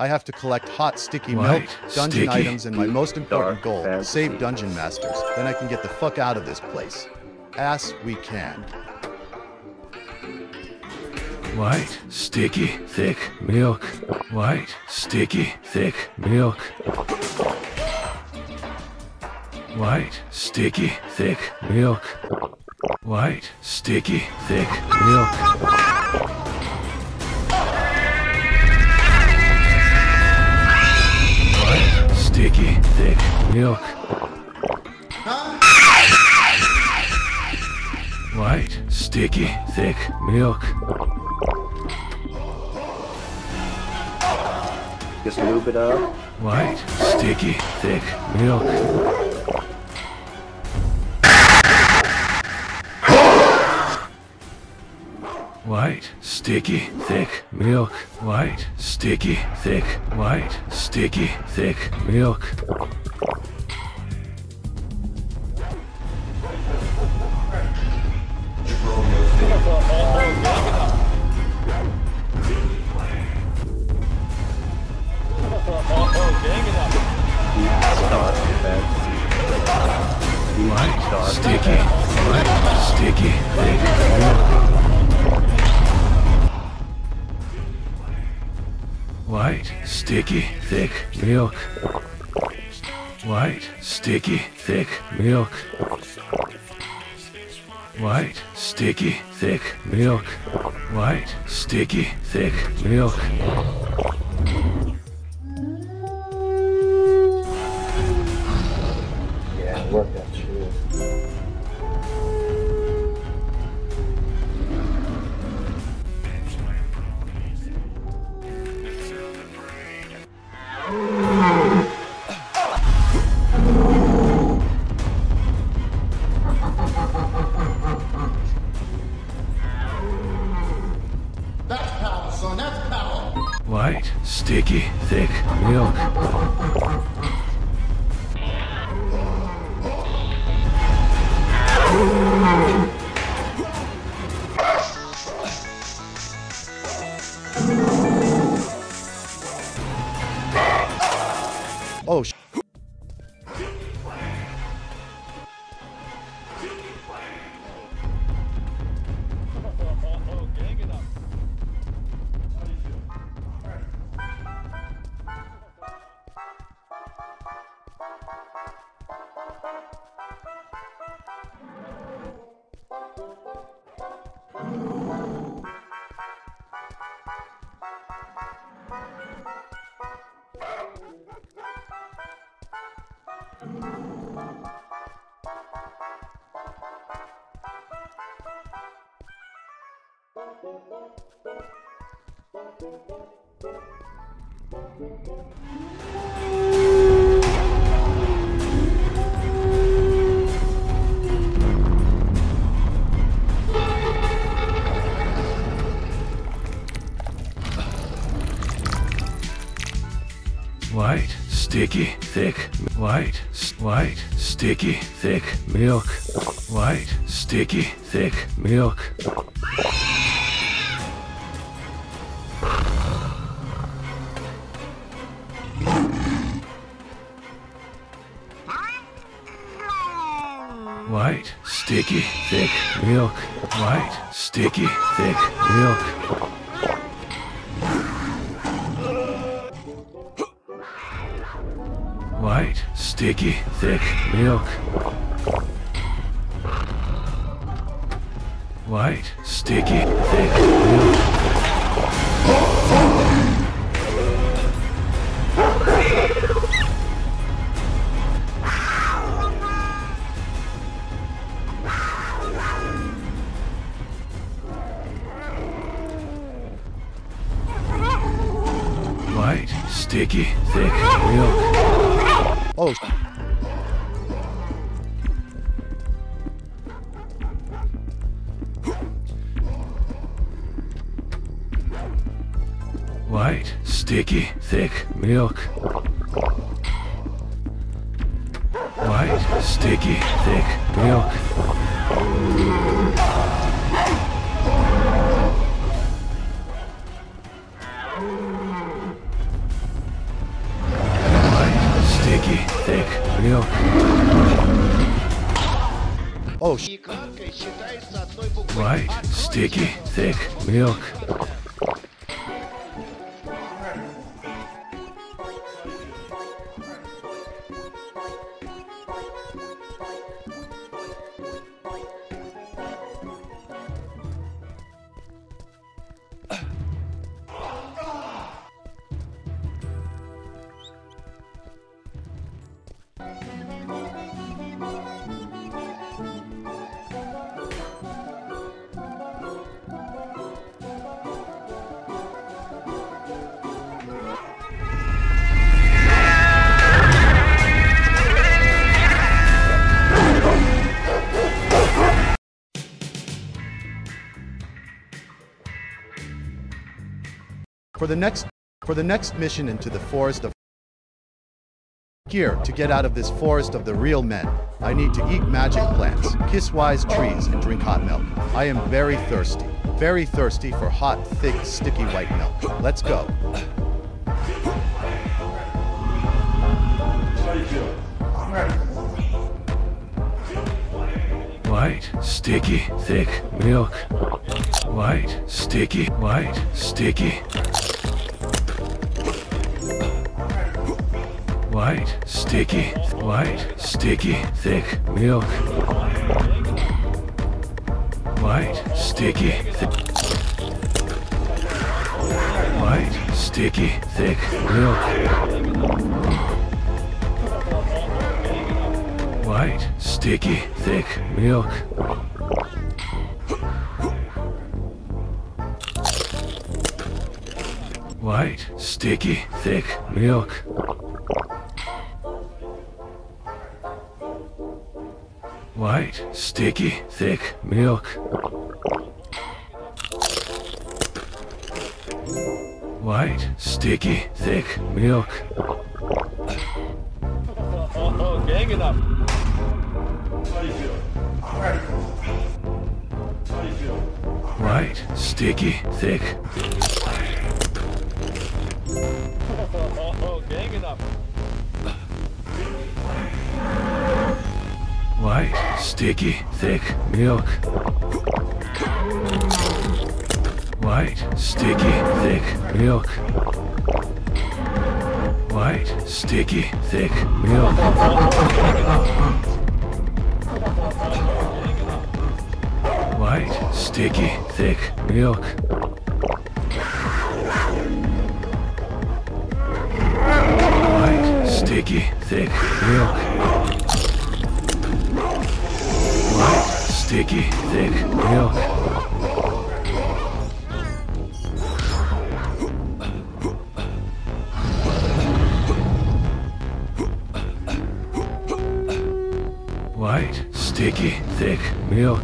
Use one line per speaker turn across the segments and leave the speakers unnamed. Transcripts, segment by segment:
I have to collect hot, sticky
White,
milk, dungeon
sticky.
items, and my most important goal,
fantasy.
save dungeon masters. Then I can get the fuck out of this place. Ass we can.
White, sticky, thick milk. White, sticky, thick milk. White, sticky, thick milk. White, sticky, thick milk. Sticky, thick milk. White, sticky, thick milk.
Just lube it up.
White, sticky, thick milk. White, sticky, thick milk. White, sticky, thick. White, sticky, thick milk. White, sticky, white, sticky, thick milk. Sticky, thick milk. White, sticky, thick milk. White, sticky, thick milk. White, sticky, thick milk.
Yeah, work
Oh, sh-
White, sticky, thick, white, white, sticky, thick milk. White, sticky, thick milk. Sticky, thick milk. White, sticky, thick milk. White, sticky, thick milk. White, sticky, thick milk. White, sticky, thick milk. White, sticky, thick milk. we go.
Oh,
right, sticky, thick milk.
The next for the next mission into the forest of here to get out of this forest of the real men. I need to eat magic plants kiss wise trees and drink hot milk. I am very thirsty very thirsty for hot thick sticky white milk. Let's go.
White, sticky, thick, milk, white, sticky, white, sticky, white, sticky, white, sticky, thick, milk, white, sticky, thick, white, sticky, thick, milk. White, sticky, thick milk. White, sticky, thick milk. Right, sticky, thick milk. White, sticky, thick milk.
oh, gang it up.
How do
you feel? All right.
How do you feel? White, sticky, thick White, sticky, thick milk. White, sticky, thick milk. White, sticky, thick milk. White, sticky, thick milk. White, sticky, thick milk. Sticky, thick milk. White, sticky, thick milk.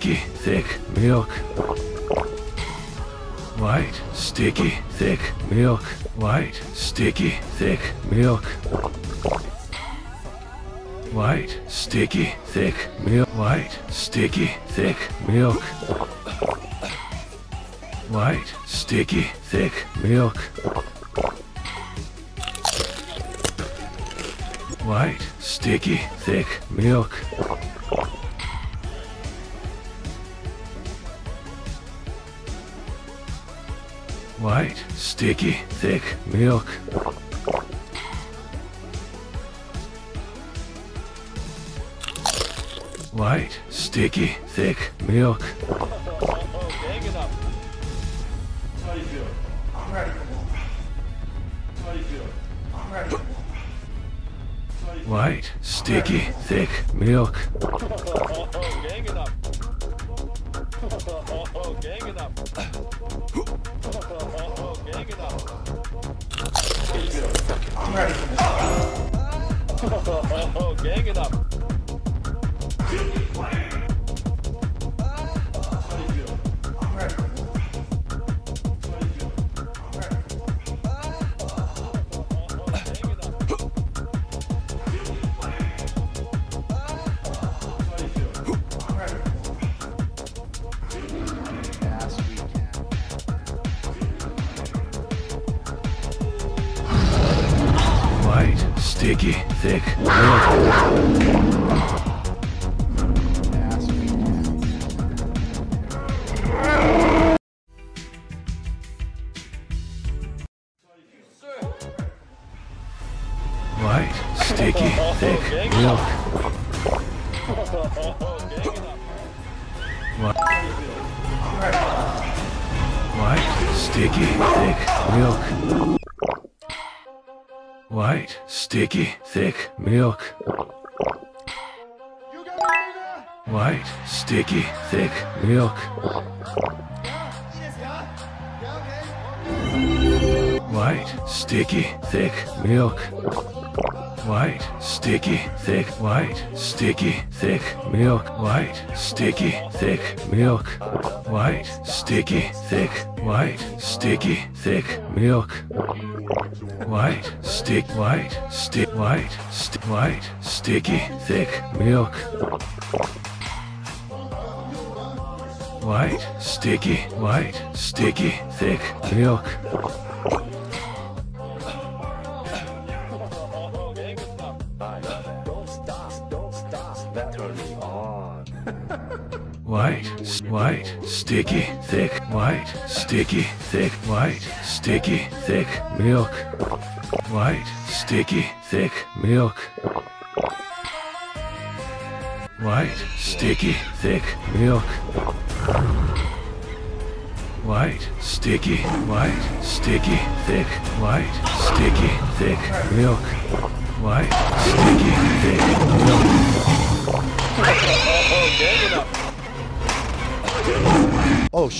Sticky, thick milk. White, sticky, thick milk. White, sticky, thick milk. White, sticky, thick milk. White, sticky, thick milk. White, sticky, thick milk. White, sticky, thick milk. White, sticky, thick milk.
White,
sticky, thick milk. White, sticky, thick milk. I'm ready for this. Oh, gang it up. あっ。White, sticky, thick milk. White, sticky, thick milk. White, sticky, thick, white, sticky, thick milk. White, sticky, thick milk. White, sticky, thick, white, sticky, thick milk. White, stick, white, stick, white, stick, white, sticky, thick milk. White, sticky, white, sticky, thick milk. White, white, sticky, thick, white, sticky, thick, white, sticky, thick milk. White, sticky, thick milk. White, sticky, thick milk. White, sticky, white, sticky, thick, white, sticky, thick milk. White, sticky, thick milk.
Oh,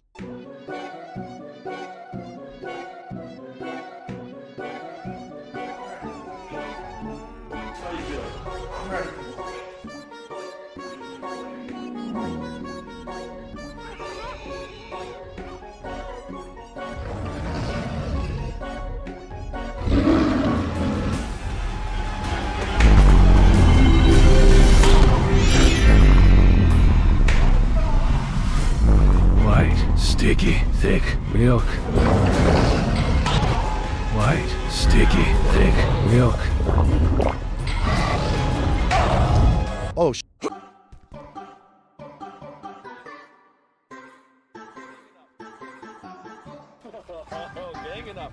milk. White, sticky, thick milk.
oh, sh-
Oh, gang it up.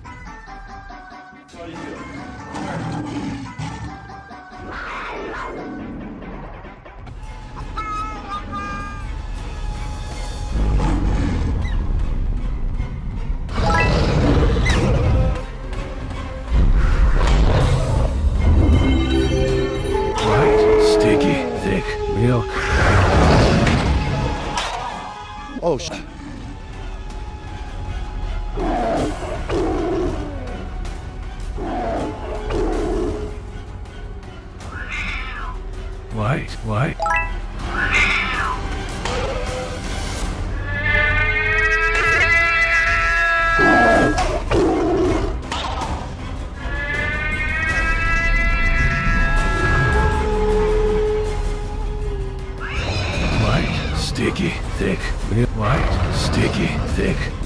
Oh, sh-
White, white.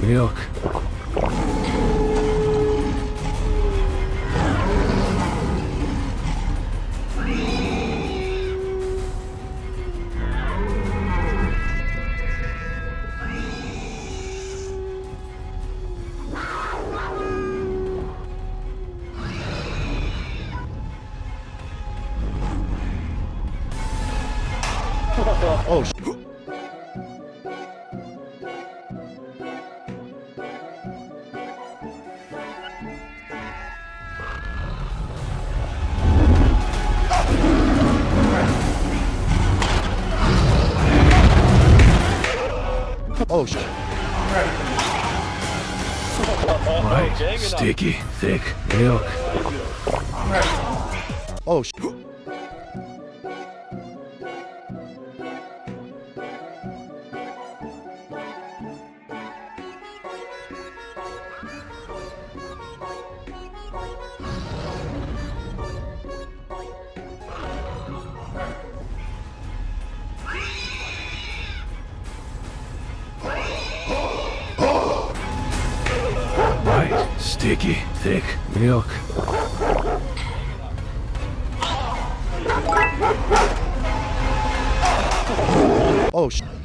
Thick
it up.
sticky, thick milk. Peki, tek yok. Oh, shit.